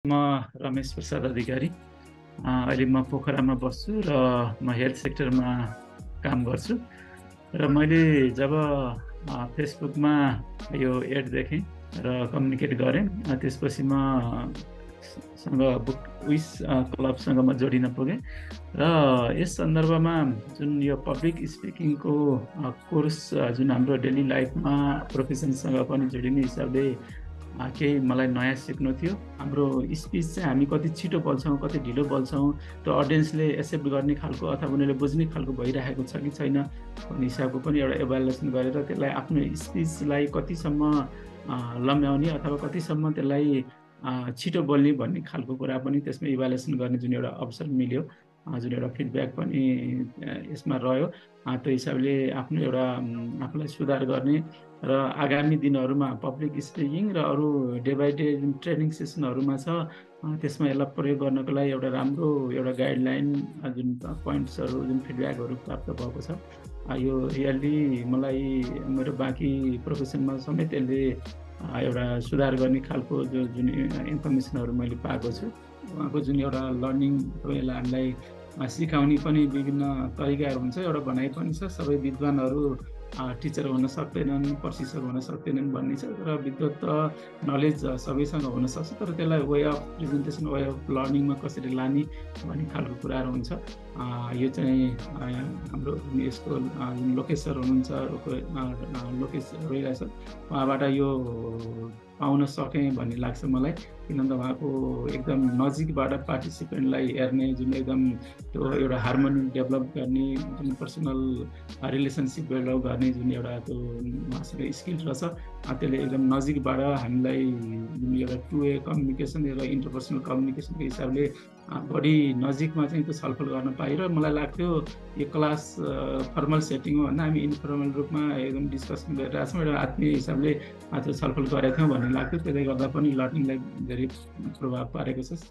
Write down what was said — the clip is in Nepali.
म रमेश प्रसाद अधिकारी। अहिले म पोखरामा बस्छु र म हेल्थ सेक्टरमा काम गर्छु। र मैले जब फेसबुकमा यो एड देखेँ र कम्युनिकेट गरेँ त्यसपछि म सँग बुक विस क्लबसँग म जोडिन पुगेँ। र यस सन्दर्भमा जुन यो पब्लिक स्पिकिङको कोर्स जुन हाम्रो डेली लाइफमा प्रोफेसनसँग पनि जोडिने हिसाबले केही मलाई नयाँ सिक्नु थियो। हाम्रो स्पिच चाहिँ हामी कति छिटो बोल्छौँ कति ढिलो बोल्छौँ त्यो अडियन्सले एक्सेप्ट गर्ने खालको अथवा उनीहरूले बुझ्ने खालको भइरहेको छ कि छैन भन्ने हिसाबको पनि एउटा इभ्यालुएसन गरेर त्यसलाई आफ्नो स्पिचलाई कतिसम्म लम्ब्याउने अथवा कतिसम्म त्यसलाई छिटो बोल्ने भन्ने खालको कुरा पनि त्यसमा इभ्यालुएसन गर्ने जुन एउटा अवसर मिल्यो। जुन एउटा फिडब्याक पनि यसमा रह्यो। त्यो हिसाबले आफ्नो एउटा आफूलाई सुधार गर्ने र आगामी दिनहरूमा पब्लिक स्पिकिङ र अरू डे बाई डे जुन ट्रेनिङ सेसनहरूमा छ त्यसमा यसलाई प्रयोग गर्नको लागि एउटा राम्रो एउटा गाइडलाइन जुन पोइन्ट्सहरू जुन फिडब्याकहरू प्राप्त भएको छ। यो रियल्ली मलाई मेरो बाँकी प्रोफेसनमा समेत यसले एउटा सुधार गर्ने खालको जो जुन इन्फर्मेसनहरू मैले पाएको छु उहाँको जुन एउटा लर्निङ यसलाई हामीलाई सिकाउने पनि विभिन्न तरिकाहरू हुन्छ। एउटा भनाइ पनि छ सबै विद्वानहरू टिचर हुन सक्दैनन् प्रशिक्षक हुन सक्दैनन् भन्ने छ र विद्वत नलेज सबैसँग हुनसक्छ तर त्यसलाई way of presentation way of लर्निङमा कसरी लाने भन्ने खालको कुराहरू हुन्छ। यो चाहिँ हाम्रो यसको जुन लोकेश सर हुनुहुन्छ लोकेश रोइरहेछ उहाँबाट यो पाउन सकेँ भन्ने लाग्छ मलाई। किनभने उहाँको एकदम नजिकबाट पार्टिसिपेन्टलाई हेर्ने जुन एकदम त्यो एउटा हार्मोनी डेभलप गर्ने जुन पर्सनल रिलेसनसिप डेभलप गर्ने जुन एउटा त्यो उहाँसँग स्किल रहेछ त्यसले एकदम नजिकबाट हामीलाई एउटा टु वे कम्युनिकेसन एउटा इन्टरपर्सनल कम्युनिकेसनको हिसाबले बढी नजिकमा चाहिँ त्यो छलफल गर्न पाएँ र मलाई लाग्थ्यो यो क्लास फर्मल सेटिङ हो भन्दा हामी इन्फर्मल रूपमा एकदम डिस्कसन गरिरहेको छौँ एउटा आत्मीय हिसाबले त्यो छलफल गरेका थियौँ भन्ने लाग्थ्यो। त्यसले गर्दा पनि लर्निङलाई धेरै प्रभाव पारेको छ।